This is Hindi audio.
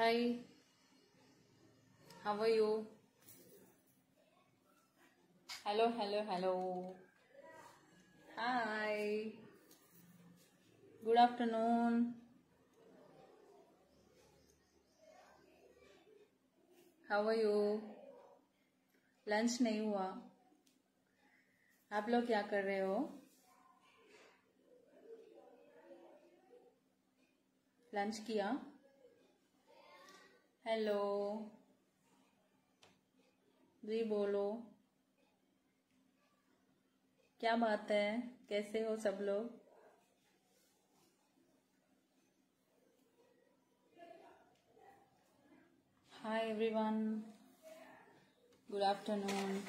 Hi, how are you? Hello, hello, hello. Hi. Good afternoon. How are you? Lunch नहीं हुआ आप लोग क्या कर रहे हो लंच किया हेलो। जी बोलो। क्या बात है? कैसे हो सब लोग? Hi everyone good afternoon